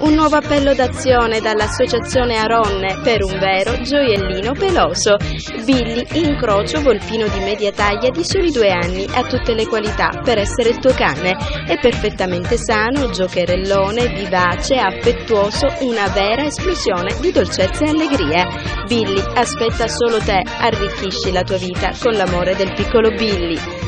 un nuovo appello d'azione dall'Associazione Aronne per un vero gioiellino peloso. Billy, incrocio volpino di media taglia di soli due anni, ha tutte le qualità per essere il tuo cane. È perfettamente sano, giocherellone, vivace, affettuoso, una vera esplosione di dolcezza e allegria. Billy aspetta solo te, arricchisci la tua vita con l'amore del piccolo Billy.